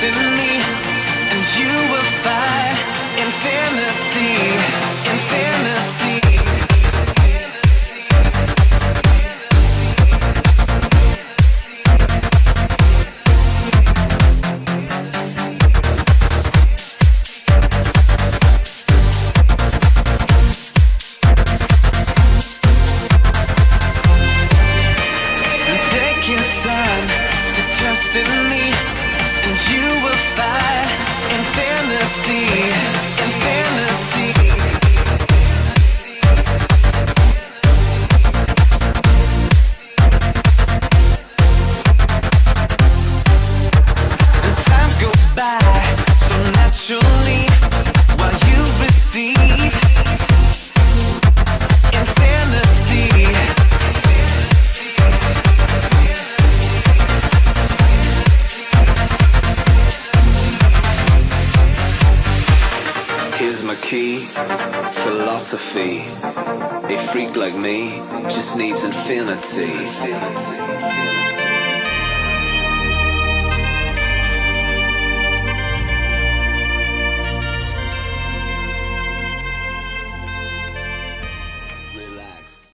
to Here's my key, philosophy. A freak like me just needs infinity.